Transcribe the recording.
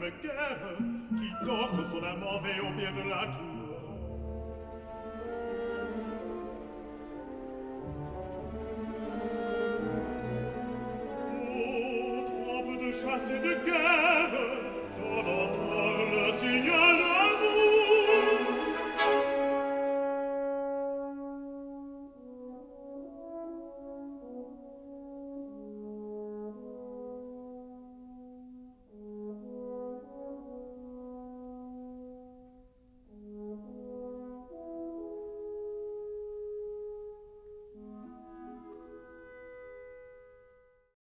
n'aime guère, qui donc son âme en au bien de la tour. Oh, trompe de chasse et de guerre, donnant par le signal